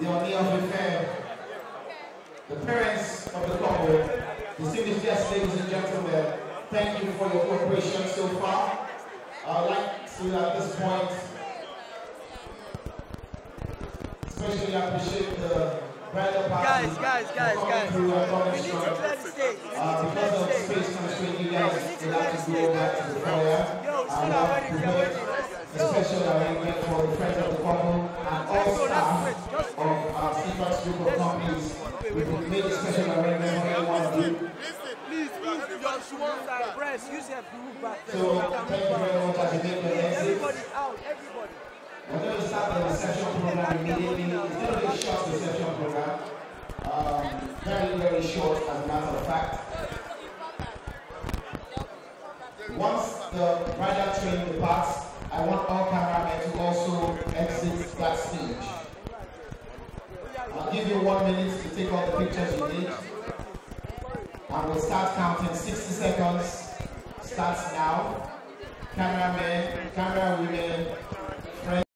the Onion Fair, the parents of the couple, distinguished guests, ladies and gentlemen, thank you for your cooperation so far. I'd like to, at this point, especially appreciate the bridal party. Guys, guys, guys, guys. Through, uh, we need to clear the. We need uh, to clear the stage. Space constraint, you guys no, we need to clear the stage. Back to the prayer. Yo, it's not already, it's already. Special arrangement for the friends of the couple our group of companies. We will make a special arrangement for every one of you. So thank you very much as you make exit. Everybody out, everybody. We're going to start the reception program immediately. It's going to be a short reception program. Um, very, very short as a matter of fact. Once the bridal train departs, I want all cameramen to also exit that stage. Give you one minute to take all the pictures you need. And we'll start counting 60 seconds. Starts now. Cameramen, camera women,